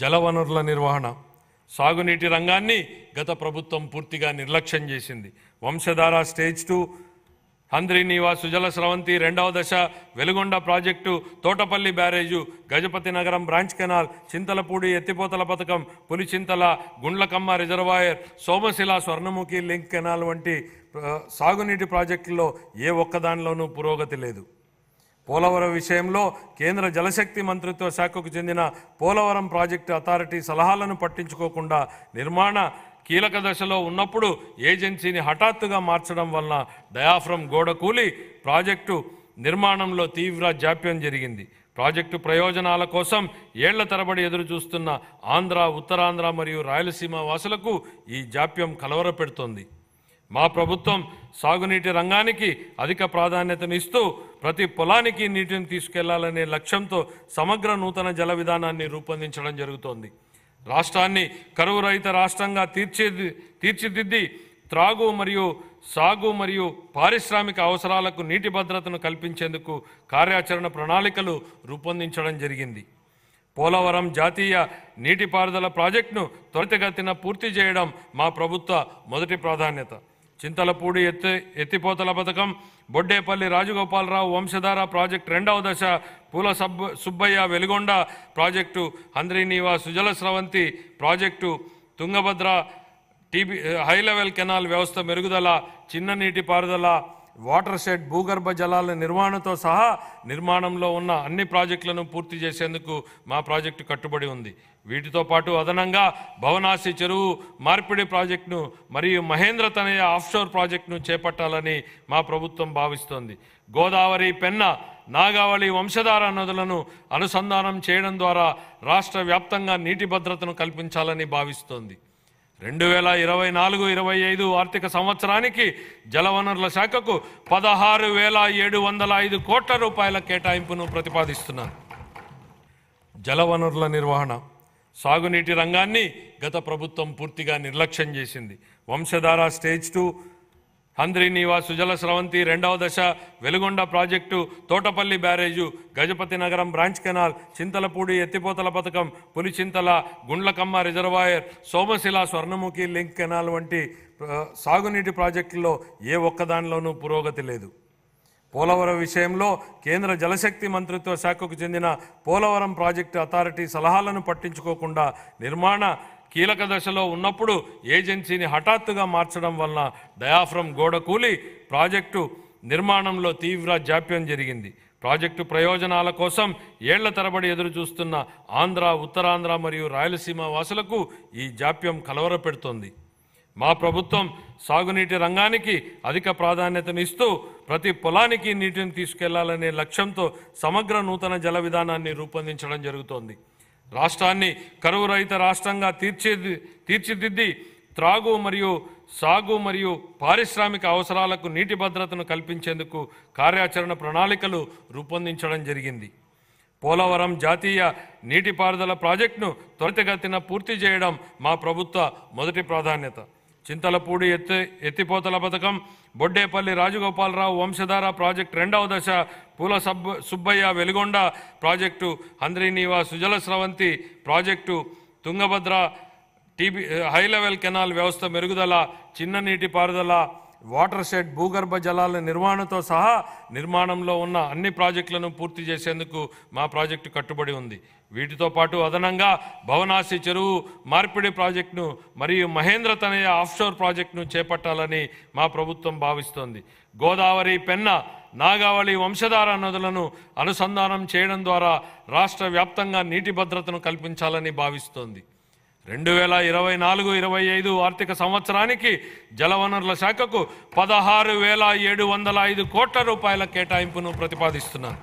జలవనరుల నిర్వహణ సాగునీటి రంగాన్ని గత ప్రభుత్వం పూర్తిగా నిర్లక్ష్యం చేసింది. వంశధార స్టేజ్ టూ హంద్రీనీవా సుజల స్రవంతి రెండవ దశ Veligonda project Thotapalli barrage Gajapathi Nagaram branch canal Chintalapudi ఎత్తిపోతల పథకం Pulichintala Gundlakamma reservoir Somasila Swarnamukhi link canal వంటి సాగునీటి ప్రాజెక్టుల్లో ఏ ఒక్కదానిలోనూ పురోగతి లేదు. పోలవరం విషయంలో కేంద్ర జలశక్తి మంత్రిత్వ శాఖకు చెందిన పోలవరం ప్రాజెక్టు అథారిటీ సలహాలను పట్టించుకోకుండా నిర్మాణ కీలక దశలో ఉన్నప్పుడు ఏజెన్సీని హఠాత్తుగా మార్చడం వలన డయాఫ్రమ్ గోడ కూలి ప్రాజెక్టు నిర్మాణంలో తీవ్ర జాప్యం జరిగింది. ప్రాజెక్టు ప్రయోజనాల కోసం ఏళ్ళ తరబడి ఎదురు చూస్తున్న ఆంధ్ర ఉత్తరాంధ్ర మరియు రాయలసీమ వాసులకు ఈ జాప్యం కలవరపెడుతోంది. మా ప్రభుత్వం సాగునీటి రంగానికి అధిక ప్రాధాన్యతనిస్తూ ప్రతి పొలానికి నీటిని తీసుకెళ్ళాలనే లక్ష్యంతో సమగ్ర నూతన జల విధానాన్ని రూపొందించడం జరుగుతోంది. రాష్ట్రాన్ని కరువు రహిత రాష్ట్రంగా తీర్చి తీర్చిదిద్ది త్రాగు మరియు సాగు మరియు పారిశ్రామిక అవసరాలకు నీటి భద్రతను కల్పించేందుకు కార్యాచరణ ప్రణాళికలు రూపొందించడం జరిగింది. పోలవరం జాతీయ నీటిపారుదల ప్రాజెక్టును త్వరితగతిన పూర్తి చేయడం మా ప్రభుత్వ మొదటి ప్రాధాన్యత. చింతలపూడి ఎత్తి ఎత్తిపోతల పథకం బొడ్డేపల్లి రాజగోపాలరావు వంశధార ప్రాజెక్టు రెండవ దశ Poola sub Subbaiah Veligonda project Handrineeva Sujala Sravanthi project Tungabhadra TB high level canal వ్యవస్థ మెరుగుదల చిన్న నీటి పారుదల వాటర్ షెడ్ భూగర్భ జలాల నిర్వహణతో సహా నిర్మాణంలో ఉన్న అన్ని ప్రాజెక్టులను పూర్తి చేసేందుకు మా ప్రాజెక్టు కట్టుబడి ఉంది. వీటితో పాటు అదనంగా భవనాసి చెరువు మార్పిడి ప్రాజెక్టును మరియు మహేంద్ర తనయ ఆఫ్షోర్ ప్రాజెక్టును చేపట్టాలని మా ప్రభుత్వం భావిస్తోంది. గోదావరి పెన్న నాగావళి వంశధార నదులను అనుసంధానం చేయడం ద్వారా రాష్ట్ర వ్యాప్తంగా నీటి భద్రతను కల్పించాలని భావిస్తోంది. రెండు వేల ఇరవై నాలుగు ఇరవై ఐదు ఆర్థిక సంవత్సరానికి జలవనరుల శాఖకు పదహారు వేల ఏడు వందల ఐదు కోట్ల రూపాయల కేటాయింపును ప్రతిపాదిస్తున్నారు. జలవనరుల నిర్వహణ సాగునీటి రంగాన్ని గత ప్రభుత్వం పూర్తిగా నిర్లక్ష్యం చేసింది. వంశధార స్టేజ్ టూ హంద్రీనీవా సుజల స్రవంతి రెండవ దశ Veligonda project Thotapalli barrage Gajapathi Nagaram branch canal Chintalapudi ఎత్తిపోతల పథకం Pulichintala Gundlakamma reservoir Somasila Swarnamukhi link canal వంటి సాగునీటి ప్రాజెక్టుల్లో ఏ ఒక్కదానిలోనూ పురోగతి లేదు. పోలవరం విషయంలో కేంద్ర జలశక్తి మంత్రిత్వ శాఖకు చెందిన పోలవరం ప్రాజెక్టు అథారిటీ సలహాలను పట్టించుకోకుండా నిర్మాణ కీలక దశలో ఉన్నప్పుడు ఏజెన్సీని హఠాత్తుగా మార్చడం వలన డయాఫ్రమ్ గోడ కూలి ప్రాజెక్టు నిర్మాణంలో తీవ్ర జాప్యం జరిగింది. ప్రాజెక్టు ప్రయోజనాల కోసం ఏళ్ళ తరబడి ఎదురుచూస్తున్న ఆంధ్ర ఉత్తరాంధ్ర మరియు రాయలసీమ వాసులకు ఈ జాప్యం కలవరపెడుతోంది. మా ప్రభుత్వం సాగునీటి రంగానికి అధిక ప్రాధాన్యతనిస్తూ ప్రతి పొలానికి నీటిని తీసుకెళ్ళాలనే లక్ష్యంతో సమగ్ర నూతన జల విధానాన్ని రూపొందించడం జరుగుతోంది. రాష్ట్రాన్ని కరువు రహిత రాష్ట్రంగా తీర్చి తీర్చిదిద్ది త్రాగు మరియు సాగు మరియు పారిశ్రామిక అవసరాలకు నీటి భద్రతను కల్పించేందుకు కార్యాచరణ ప్రణాళికలు రూపొందించడం జరిగింది. పోలవరం జాతీయ నీటిపారుదల ప్రాజెక్టును త్వరితగతిన పూర్తి చేయడం మా ప్రభుత్వ మొదటి ప్రాధాన్యత. చింతలపూడి ఎత్తి ఎత్తిపోతల పథకం బొడ్డేపల్లి రాజగోపాలరావు వంశధార ప్రాజెక్టు రెండవ దశ Poola sub Subbaiah Veligonda project Handrineeva Sujala Sravanthi project Tungabhadra TB high level canal వ్యవస్థ మెరుగుదల చిన్న నీటి పారుదల వాటర్ షెడ్ భూగర్భ జలాల నిర్వహణతో సహా నిర్మాణంలో ఉన్న అన్ని ప్రాజెక్టులను పూర్తి చేసేందుకు మా ప్రాజెక్టు కట్టుబడి ఉంది. వీటితో పాటు అదనంగా భవనాసి చెరువు మార్పిడి ప్రాజెక్టును మరియు మహేంద్ర తనయ ఆఫ్షోర్ ప్రాజెక్టును చేపట్టాలని మా ప్రభుత్వం భావిస్తోంది. గోదావరి పెన్న నాగావళి వంశధార నదులను అనుసంధానం చేయడం ద్వారా రాష్ట్ర వ్యాప్తంగా నీటి భద్రతను కల్పించాలని భావిస్తోంది. రెండు వేల ఇరవై నాలుగు ఇరవై ఐదు ఆర్థిక సంవత్సరానికి జలవనరుల శాఖకు పదహారు వేల ఏడు వందల ఐదు కోట్ల రూపాయల కేటాయింపును ప్రతిపాదిస్తున్నారు.